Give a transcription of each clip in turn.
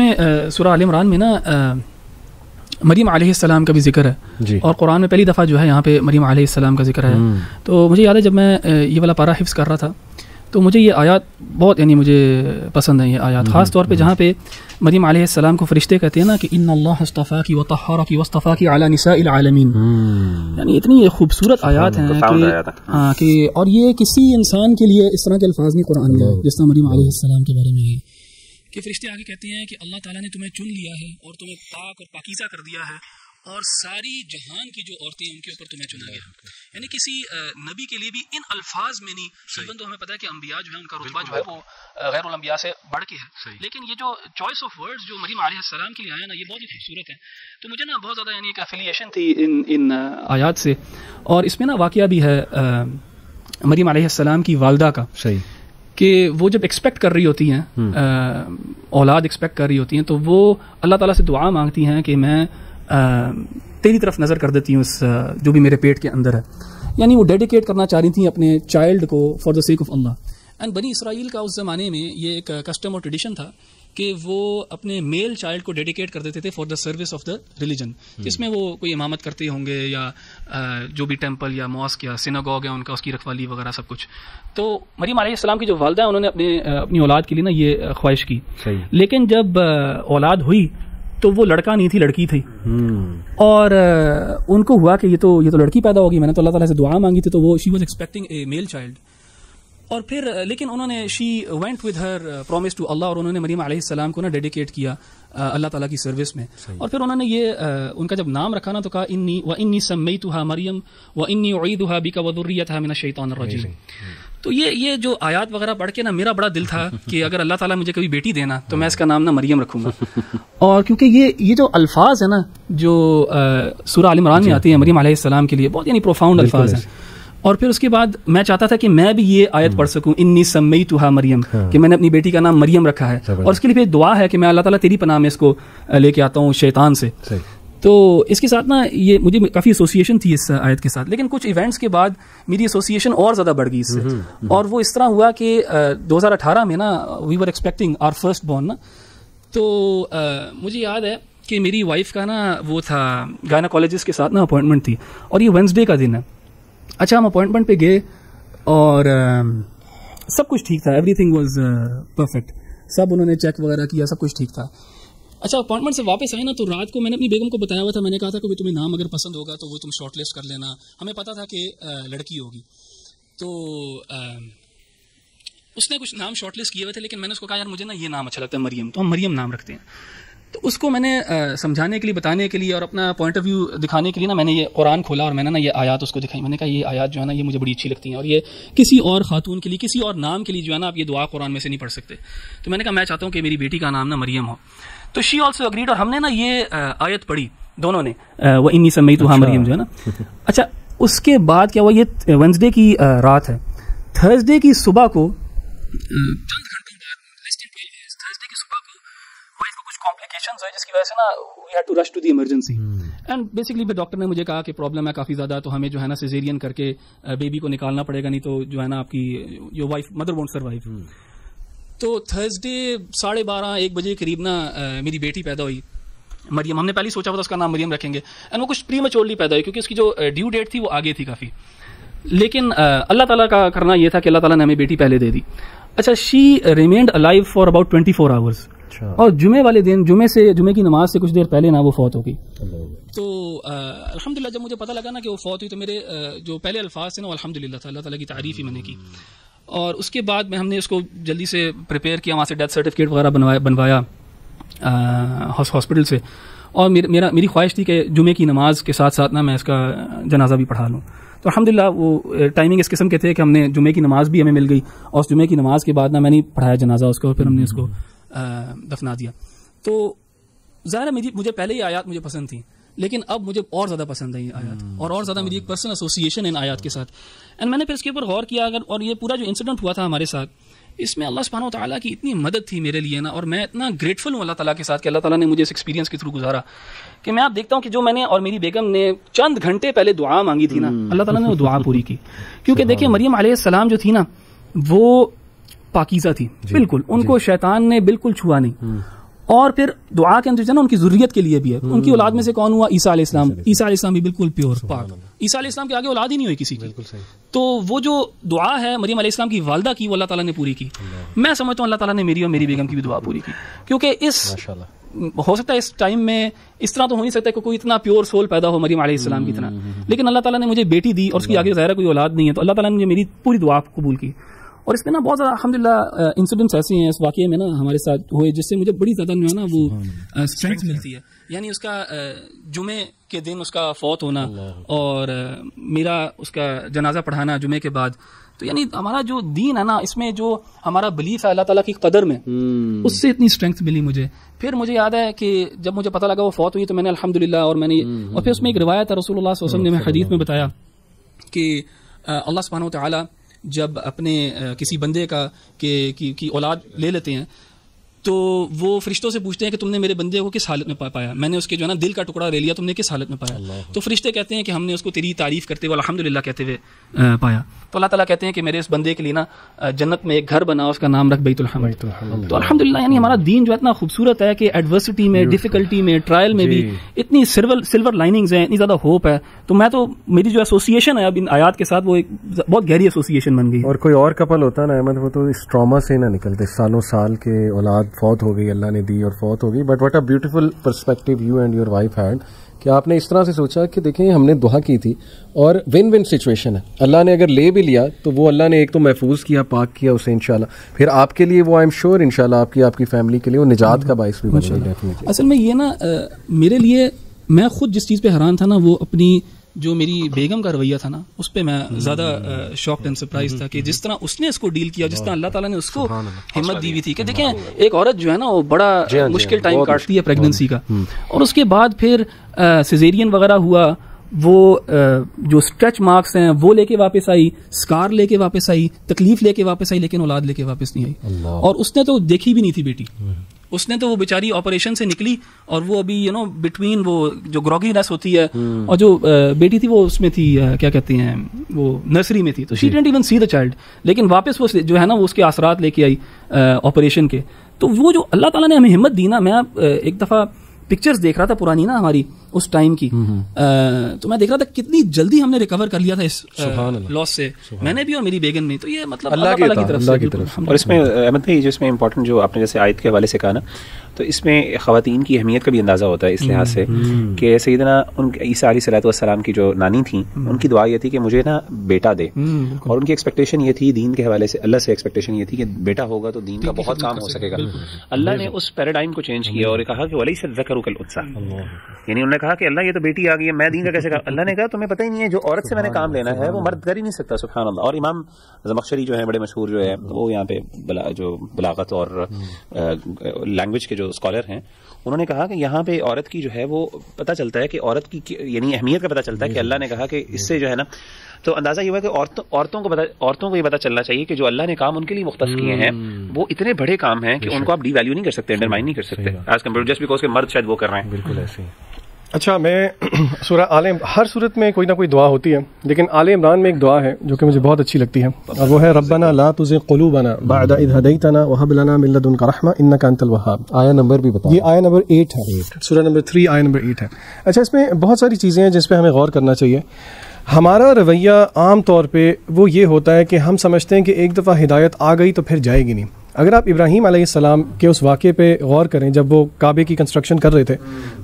इसमें सूरह आल इमरान में ना मरीम आलम का भी ज़िक्र है। और कुरान में पहली दफ़ा जो है यहाँ पे मरीम आलम का ज़िक्र है। हम्म, तो मुझे याद है जब मैं ये वाला पारा हिफ्स कर रहा था तो मुझे ये आयत बहुत यानी मुझे पसंद है ये आयत। ख़ास तौर पे जहाँ पे मरीम आलम को फरिश्ते कहते हैं ना कि इन अल्लाह अस्तफ़ा की व तहरा की वस्तफ़ा की अला निसाइल आलमीन। हम्म, यानी इतनी खूबसूरत आयात हैं कि है। कि और ये किसी इंसान के लिए इस तरह के अल्फाज नहीं कुरान में जिस तरह मरीम अलैहिस्सलाम के बारे में है। कि फरिश्ते आगे कहते हैं कि अल्लाह ताला ने तुम्हें चुन लिया है और तुम्हें पाक और पाकीज़ा कर दिया है और सारी जहान की जो औरतें हैं उनके ऊपर तुम्हें चुना गया यानी किसी नबी के लिए भी इन अल्फाज में नहीं इवन तो हमें पता है कि अम्बिया जो है उनका रुतबा जो है वो गैरुल अम्बिया से बढ़ के है। लेकिन ये जो चॉइस ऑफ़ वर्ड्स जो मरीम अलैहिस्सलाम के लिए आया ना ये बहुत ही खूबसूरत है। तो मुझे ना बहुत ज़्यादा यानी एक एफिलिएशन थी इन इन आयात से। और इसमें ना वाकया भी है मरीम अलैहिस्सलाम की वालदा का। सही। कि वो जब एक्सपेक्ट कर रही होती हैं औलाद एक्सपेक्ट कर रही होती हैं तो वो अल्लाह ताला से दुआ मांगती हैं कि मैं आ, तेरी तरफ़ नज़र कर देती हूँ उस जो भी मेरे पेट के अंदर है। यानी वो डेडिकेट करना चाह रही थी अपने चाइल्ड को for the sake of Allah and बनी इसराइल का उस ज़माने में ये एक कस्टम और ट्रेडिशन था कि वो अपने मेल चाइल्ड को डेडिकेट कर देते थे for the service of the religion जिसमें वो कोई इमामत करते होंगे या जो भी टेंपल या मॉस्क या सिनागॉग है उनका उसकी रखवाली वगैरह सब कुछ। तो मरीम अलैहिस्सलाम की जो वालदा है उन्होंने अपने अपनी औलाद के लिए ना ये ख्वाहिश की। लेकिन जब औलाद हुई तो वो लड़का नहीं थी लड़की थी। हम्म, और उनको हुआ कि ये तो ये तो लड़की पैदा होगी मैंने तो अल्लाह ताला से दुआ मांगी थी तो वो she was expecting a male child और फिर लेकिन उन्होंने she went with her promise to Allah और उन्होंने मरीम सलाम को ना डेडिकेट किया अल्लाह ताला की सर्विस में। और फिर उन्होंने ये अ, उनका जब नाम रखा ना तो कहा इन्नी व इन्नी सम्मैतुहा मरियम व इन्नी उईदुहा बिका व दुर्रियतहा मिनश शैतानिर रजीम। तो ये ये जो आयात वगैरह पढ़ के ना मेरा बड़ा दिल था कि अगर अल्लाह ताला मुझे कभी बेटी देना तो मैं इसका नाम ना मरियम रखूँगा। और क्योंकि ये ये जो अल्फाज है ना जो सूरह आल इमरान में आती है मरियम अलैहि सलाम के लिए बहुत यानी प्रोफाउंड अल्फाज हैं। और फिर उसके बाद मैं चाहता था कि मैं भी ये आयत पढ़ सकूँ इन्नी सम्मई तुहा मरियम कि मैंने अपनी बेटी का नाम मरियम रखा है। और उसके लिए फिर दुआ है कि मैं अल्लाह ताला तेरी पनाह में इसको लेके आता हूँ शैतान से। तो इसके साथ ना ये मुझे काफ़ी एसोसिएशन थी इस आयत के साथ। लेकिन कुछ इवेंट्स के बाद मेरी एसोसिएशन और ज़्यादा बढ़ गई इससे। और वो इस तरह हुआ कि दो हज़ार अठारह में ना we were expecting our firstborn ना। तो मुझे याद है कि मेरी वाइफ का ना वो था गायनाकोलॉजिस्ट के साथ ना अपॉइंटमेंट थी। और ये वेंसडे का दिन है। अच्छा हम अपॉइंटमेंट पे गए और अम, सब कुछ ठीक था। एवरीथिंग वाज परफेक्ट सब उन्होंने चेक वगैरह किया सब कुछ ठीक था। अच्छा अपॉइंटमेंट से वापस आए ना तो रात को मैंने अपनी बेगम को बताया हुआ था। मैंने कहा था कि तुम्हें नाम अगर पसंद होगा तो वो तुम शॉर्टलिस्ट कर लेना। हमें पता था कि लड़की होगी। तो अम, उसने कुछ नाम शॉर्टलिस्ट किए हुए थे लेकिन मैंने उसको कहा यार मुझे ना ये नाम अच्छा लगता है मरियम। तो हम मरियम नाम रखते हैं। तो उसको मैंने समझाने के लिए बताने के लिए और अपना पॉइंट ऑफ़ व्यू दिखाने के लिए ना मैंने ये कुरान खोला और मैंने ना ये आयात उसको दिखाई। मैंने कहा ये आयात जो है ना ये मुझे बड़ी अच्छी लगती है। और ये किसी और खातून के लिए किसी और नाम के लिए जो है ना आप ये दुआ कुरान में से नहीं पढ़ सकते। तो मैंने कहा मैं चाहता हूँ कि मेरी बेटी का नाम ना मरियम हो। तो शी ऑल्सो अग्रीड और हमने ना ये आयत पढ़ी दोनों ने। अ, वो इन्नी समय तो हाँ मरियम जो है ना। अच्छा उसके बाद क्या हुआ? ये वेंसडे की रात है। थर्सडे की सुबह को हुए जिसकी वजह से ना we had to rush to the emergency and basically फिर डॉक्टर ने मुझे कहा कि प्रॉब्लम है काफ़ी ज़्यादा तो हमें जो है ना सिजेरियन करके बेबी को निकालना पड़ेगा नहीं तो जो है ना आपकी your wife mother won't survive तो थर्सडे साढ़े बारह एक बजे के करीब ना मेरी बेटी पैदा हुई। मरियम हमने पहले सोचा था उसका नाम मरियम रखेंगे। एंड वो कुछ प्री मचोरली पैदा हुई क्योंकि उसकी जो ड्यू डेट थी वो आगे थी काफ़ी। लेकिन अल्लाह ताला का करना ये था कि अल्लाह ताला ने हमें बेटी पहले दे दी। अच्छा she remained alive for about twenty four hours अच्छा। और जुमे वाले दिन जुमे से जुमे की नमाज़ से कुछ देर पहले ना वो फौत होगी। तो अल्हम्दुलिल्लाह जब मुझे पता लगा ना कि वो फौत हुई तो मेरे जो पहले अल्फाज थे ना वो अल्हम्दुलिल्लाह था अल्लाह ताला की तारीफ़ ही मैंने की। और उसके बाद में हमने उसको जल्दी से प्रिपेयर किया वहाँ से डेथ सर्टिफिकेट वगैरह बनवाया बनवाया हॉस्पिटल से। और मेर, मेरा मेरी ख्वाहिश थी कि जुमे की नमाज़ के साथ साथ ना मैं इसका जनाजा भी पढ़ा लूँ। तो अलहमदिल्ला वो टाइमिंग इस किस्म के थे कि हमने जुमे की नमाज़ भी हमें मिल गई और उस जुमे की नमाज़ के बाद ना मैंने पढ़ाया जनाजा उसका और फिर हमने उसको दफना दिया। तो ज़ाहिर है मेरी मुझे पहले ही आयात मुझे पसंद थी लेकिन अब मुझे और ज़्यादा पसंद है ये आयात। और और ज़्यादा मेरी एक पर्सनल एसोसिएशन है इन आयात के साथ। एंड मैंने फिर इसके ऊपर गौर किया अगर और ये पूरा जो इंसिडेंट हुआ था हमारे साथ इसमें अल्लाह सुब्हानहू व तआला की इतनी मदद थी मेरे लिए ना और मैं इतना ग्रेटफुल हूँ अल्लाह ताला के साथ कि अल्लाह ताला ने मुझे इस एक्सपीरियंस के थ्रू गुजारा। कि मैं आप देखता हूँ कि जो मैंने और मेरी बेगम ने चंद घंटे पहले दुआ मांगी थी ना। अल्लाह ताला ने वो दुआ पूरी की। क्योंकि देखिए मरियम सलाम जो थी ना वो पाकीज़ा थी। बिल्कुल उनको शैतान ने बिल्कुल छुआ नहीं। और फिर दुआ के अंदर जो ना उनकी जरूरियत के लिए भी है। उनकी औलाद में से कौन हुआ? ईसा इस्लाम ईसा इस्लाम भी बिल्कुल प्योर पाक। ईसा इस्लाम के आगे औलाद ही नहीं हुई किसी की। बिल्कुल तो वो जो दुआ है मरियम इस्लाम की वालदा की वो अल्लाह ताला ने पूरी की। मैं समझता हूँ अल्लाह ताला ने मेरी और मेरी बेगम की भी दुआ पूरी की। क्योंकि इस हो सकता है इस टाइम में इस तरह तो हो नहीं सकता कि कोई इतना प्योर सोल पैदा हो मरियम अलैहि इस्लाम की तरह। लेकिन अल्लाह ताला ने मुझे बेटी दी और उसकी आगे ज़ाहिर कोई औलाद नहीं है। तो अल्लाह ताला ने मुझे मेरी पूरी दुआ कबूल की। और इसमें ना बहुत ज़्यादा अलहमदिल्ला इंसिडेंट्स ऐसे हैं इस वाक़े में ना हमारे साथ हुए जिससे मुझे बड़ी ज़्यादा जो है ना वो स्ट्रेंथ मिलती है। यानी उसका जुमे के दिन उसका फौत होना और मेरा उसका जनाजा पढ़ाना जुमे के बाद तो यानी हमारा जो दीन है ना इसमें जो हमारा बिलीफ है अल्लाह ताला की कदर में उससे इतनी स्ट्रेंथ मिली मुझे। फिर मुझे याद है कि जब मुझे पता लगा वो फौत हुई तो मैंने अल्हम्दुलिल्लाह और मैंने और फिर उसमें एक रिवायत है रसूलुल्लाह सल्लल्लाहु अलैहि वसल्लम ने हदीस में बताया कि अल्लाह सुब्हानहू व तआला जब अपने किसी बंदे का के की, की औलाद ले लेते हैं तो वो फरिश्तों से पूछते हैं कि तुमने मेरे बंदे को किस हालत में पा, पाया? मैंने उसके जो है ना दिल का टुकड़ा ले लिया तुमने किस हालत में पाया? तो फरिश्ते कहते हैं कि हमने उसको तेरी तारीफ़ करते हुए अल्हम्दुलिल्लाह कहते हुए पाया। तो अल्लाह ताला कहते हैं कि मेरे इस बंदे के लिए ना जन्नत में एक घर बना उसका नाम रख बैतुल तो अल्हम्दुलिल्लाह यानी हमारा दीन जो है इतना खूबसूरत है कि एडवर्सिटी में डिफिकल्टी में ट्रायल में भी इतनी सिल्वर सिल्वर लाइनिंग्स हैं इतनी ज़्यादा होप है। तो मैं तो मेरी जो एसोसिएशन है अब इन आयात के साथ वो एक बहुत गहरी एसोसिएशन बन गई। और कोई और कपल होता ना अहमद वो तो इस ट्रॉमा से ना निकलते सालों साल के औलाद फौत हो गई अल्लाह ने दी और फौत हो गई। But what a beautiful perspective you and your wife had कि आपने इस तरह से सोचा कि देखें हमने दुआ की थी और विन विन सिचुएशन है। अल्लाह ने अगर ले भी लिया तो वो अल्लाह ने एक तो महफूज किया पाक किया उसे इंशाल्लाह। फिर आपके लिए वो आई एम श्योर इंशाल्लाह आपकी आपकी फैमिली के लिए वो निजात का बायस भी डेफिनेटली असल में ये ना मेरे लिए मैं खुद जिस चीज़ पे हैरान था ना वो अपनी जो मेरी बेगम का रवैया था ना उस पर मैं ज़्यादा शॉक्ड एंड सरप्राइज़ था कि जिस तरह उसने इसको डील किया जिस तरह अल्लाह ताला ने उसको हिम्मत दी हुई थी कि देखें एक औरत जो है ना वो बड़ा हाँ, मुश्किल टाइम काटती है प्रेगनेंसी का। और उसके बाद फिर सिजेरियन वगैरह हुआ वो जो स्ट्रेच मार्क्स हैं वो लेके वापस आई स्कार लेके वापस आई तकलीफ़ लेके वापस आई लेकिन औलाद लेके वापस नहीं आई। और उसने तो देखी भी नहीं थी बेटी। उसने तो वो बेचारी ऑपरेशन से निकली और वो अभी यू नो बिटवीन वो जो ग्रॉगीनेस होती है और जो बेटी थी वो उसमें थी क्या कहते हैं वो नर्सरी में थी। तो she didn't even see the child लेकिन वापस वो जो है ना वो उसके असरात लेके आई ऑपरेशन के। तो वो जो अल्लाह ताला ने हमें हिम्मत दी ना मैं एक दफ़ा पिक्चर्स देख रहा था पुरानी ना हमारी। उस टाइम की। अ, तो मैं देख रहा था कितनी जल्दी हमने रिकवर कर लिया था इस लॉस से। मैंने भी और मेरी बेगन ने तो ये मतलब अल्लाह की की तरफ़ की तरफ़ और इसमें अहमद भाई जो इसमें इंपॉर्टेंट जो आपने जैसे आयत के हवाले से कहा ना तो इसमें खातन की अहमियत का भी अंदाज़ा होता है इस लिहाज से कि सईदना उन ईसा सलाम की जो नानी थी उनकी दुआ ये थी कि मुझे ना बेटा दे। और उनकी एक्सपेक्टेशन ये थी दीन के हवाले से अल्लाह से एक्सपेक्टेशन ये थी कि बेटा होगा तो दीन का बहुत काम हो सकेगा। अल्लाह ने उस पैराडाइम को चेंज किया और कहा कि वली से जकर कल उत्साह यानी उन्होंने कहा कि अल्लाह ये तो बेटी आ गई है मैं दीन का कैसे कहा अल्लाह ने कहा तुम्हें पता ही नहीं है जो औरत से मैंने काम लेना है वो मर्द कर ही नहीं सकता सुबहान अल्लाह और इमाम जमख्शरी जो है बड़े मशहूर जो है वो यहाँ पे बला, जो बलागत और लैंग्वेज के जो स्कॉलर हैं उन्होंने कहा कि यहाँ पे औरत की जो है वो पता चलता है कि औरत की यानी अहमियत का पता चलता है कि अल्लाह ने कहा कि इससे जो है ना तो अंदाज़ा ये हुआ कि औरतों औरतों को पता औरतों को ये पता चलना चाहिए कि जो अल्लाह ने काम उनके लिए मुख्तस किए हैं वो इतने बड़े काम हैं कि उनको आप डी वैल्यू नहीं कर सकते अंडरमाइन नहीं कर सकते एज कंपेयर जस्ट बिकॉज़ के मर्द शायद वो कर रहे हैं। बिल्कुल ऐसे अच्छा मैं सूरह आल हर सूरत में कोई ना कोई दुआ होती है लेकिन आल इमरान में एक दुआ है जो कि मुझे बहुत अच्छी लगती है। और वो है रब्बना ला तुझे क़ुलूबना बअद इज़ हदैतना वहब लना मिन लदुनका रहमा इन्नका अंतल वहाब। आया नंबर भी बता ये आया नंबर एट है। सूरह नंबर थ्री आया नंबर एट है। अच्छा इसमें बहुत सारी चीज़ें हैं जिस पे हमें गौर करना चाहिए। हमारा रवैया आम तौर पे वो ये होता है कि हम समझते हैं कि एक दफ़ा हिदायत आ गई तो फिर जाएगी नहीं। अगर आप इब्राहिम अलैहिस्सलाम के उस वाक़े पे गौर करें जब वो काबे की कंस्ट्रक्शन कर रहे थे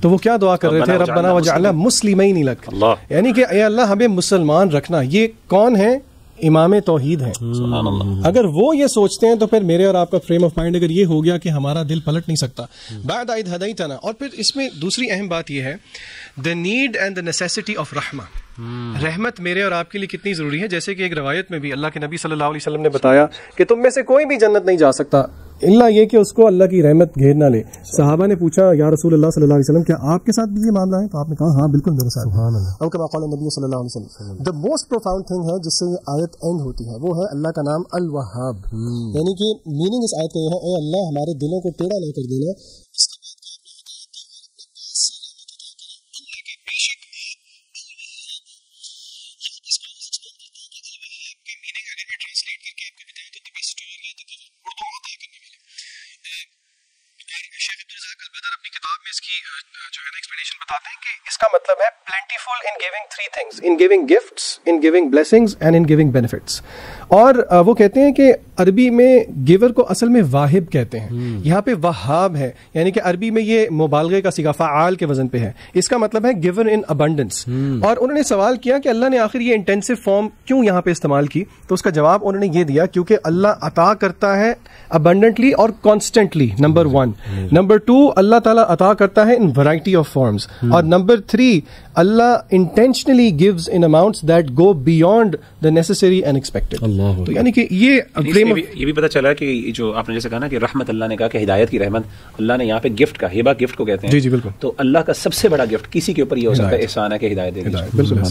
तो वो क्या दुआ कर रहे थे? रब्बना रब्बना वजअलना मुस्लिमैन लक अल्लाह। यानी कि ए अल्लाह हमें मुसलमान रखना। ये कौन है? इमाम तौहीद हैं। अगर वो ये सोचते हैं तो फिर मेरे और आपका फ्रेम ऑफ़ माइंड अगर ये हो गया कि हमारा दिल पलट नहीं सकता। बाद आयद हदैतना और फिर इसमें दूसरी अहम बात यह है the need and the necessity of रहमा रहमत मेरे और आपके लिए कितनी ज़रूरी है? जैसे कि एक रवायत में भी अल्लाह के नबी सल्लल्लाहु अलैहि वसल्लम ने बताया कि तुम में से कोई भी जन्नत नहीं जा सकता। इल्ला ये कि उसको अल्लाह की रहमत घेर ना ले। साहबा ने पूछा या रसूल अल्लाह सल्लल्लाहु अलैहि वसल्लम क्या आपके साथ भी ये मामला है? तो आपने कहा हाँ बिल्कुल मेरे साथ। अब कमा कौल नबी सल्लल्लाहु अलैहि वसल्लम द मोस्ट प्रोफाउंड थिंग है जिससे ये आयत एंड होती है वो है अल्लाह का नाम अल वहाब यानी कि मीनिंग इस आयत का ये है ए अल्लाह हमारे दिलों को टेढ़ा नहीं कर देना जो है एक्सप्लेनेशन बताते हैं कि इसका मतलब है plentiful in giving three things in giving gifts in giving blessings and in giving benefits और वो कहते हैं कि अरबी में गिवर को असल में वाहिब कहते हैं। यहाँ पे वहाब है यानी कि अरबी में ये मुबालगे का सिगा फ़ाल के वज़न पे है। इसका मतलब है गिवर इन अबंडेंस। और उन्होंने सवाल किया कि अल्लाह ने आखिर ये इंटेंसिव फॉर्म क्यों यहाँ पे इस्तेमाल की? तो उसका जवाब उन्होंने ये दिया क्योंकि अल्लाह अता करता है अबंडेंटली और constantly number one number two Allah ताला अता करता है इन वराइटी ऑफ़ फॉर्म्स और number three Allah intentionally gives in amounts that go beyond the necessary and expected तो यानी कि ये फ्रेम भी, ये भी पता चला कि जो आपने जैसे कहा ना कि रहमत अल्लाह ने कहा कि हिदायत की रहमत अल्लाह ने यहाँ पे गिफ्ट का हिबा गिफ्ट को कहते हैं जी, जी, बिल्कुल। तो अल्लाह का सबसे बड़ा गिफ्ट किसी के ऊपर ये हो सकता है एहसान है कि हिदायत दे बिल्कुल।